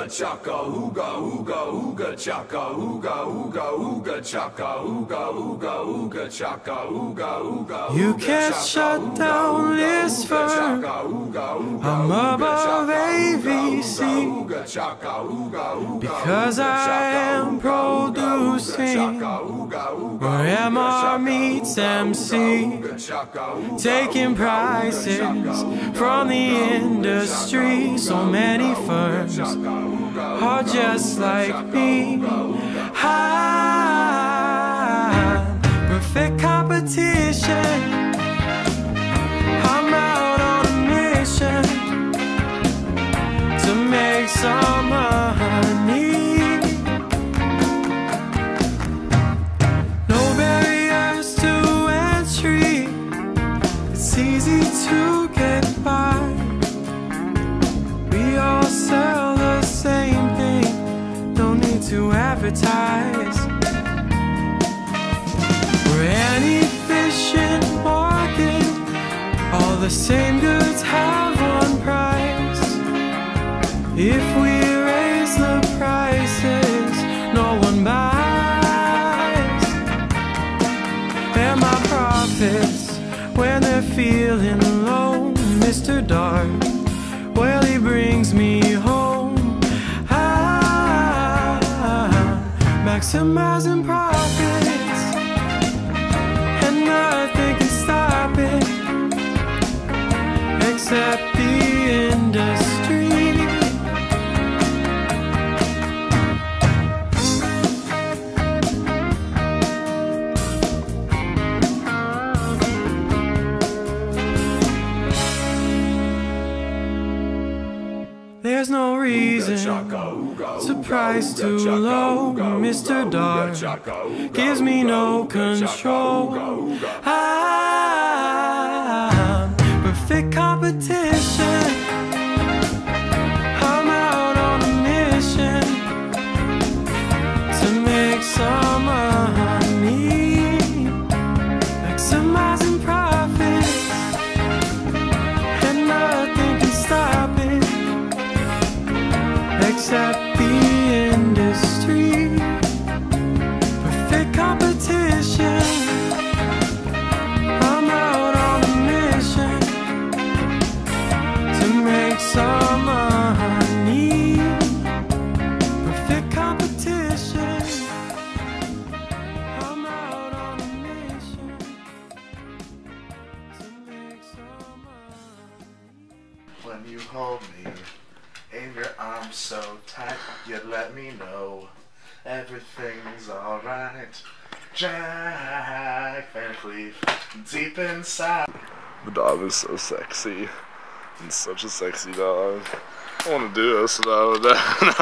ooga chaka, ooga ooga ooga chaka, ooga ooga ooga chaka, ooga ooga ooga chaka, ooga ooga. You can't shut down this firm. chaka, ooga, ooga, I'm above chaka, ooga, AVC. ooga, ooga chaka, ooga, ooga, Because I am ooga, ooga, where MR meets MC. Taking prices from the industry. So many firms are just like me. Advertise. We're an efficient market. All the same goods have one price. If we raise the prices, no one buys. And my profits, when they're feeling low, Mr. Dark, well, he brings me home. Maximizing reason to price too low. Mr. Dark gives me no control. I'm perfect competition. When you hold me in your arms so tight, you let me know everything's alright. Jack Van Cleef, deep inside. The dog is so sexy. And such a sexy dog. I want to do this though. no.